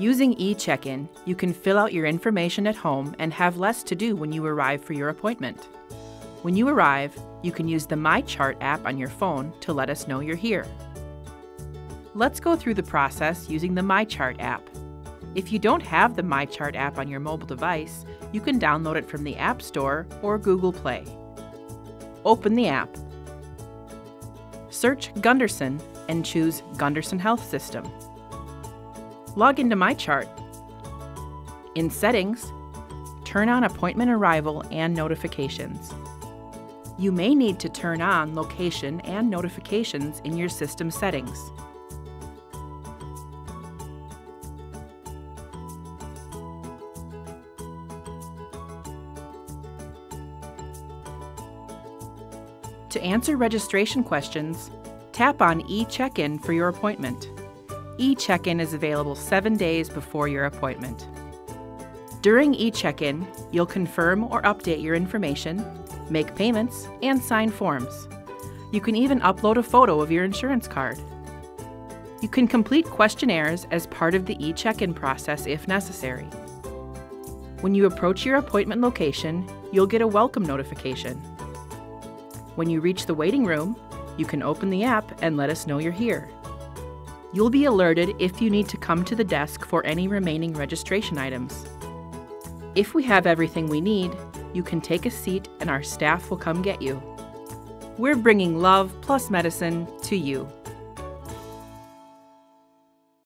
Using eCheck-in, you can fill out your information at home and have less to do when you arrive for your appointment. When you arrive, you can use the MyChart app on your phone to let us know you're here. Let's go through the process using the MyChart app. If you don't have the MyChart app on your mobile device, you can download it from the App Store or Google Play. Open the app. Search Gundersen and choose Gundersen Health System. Log into MyChart. In Settings, turn on Appointment Arrival and Notifications. You may need to turn on location and notifications in your system settings. To answer registration questions, tap on eCheck-in for your appointment. eCheck-in is available seven days before your appointment. During e check in, you'll confirm or update your information, make payments, and sign forms. You can even upload a photo of your insurance card. You can complete questionnaires as part of the e check in process if necessary. When you approach your appointment location, you'll get a welcome notification. When you reach the waiting room, you can open the app and let us know you're here. You'll be alerted if you need to come to the desk for any remaining registration items. If we have everything we need, you can take a seat and our staff will come get you. We're bringing love plus medicine to you.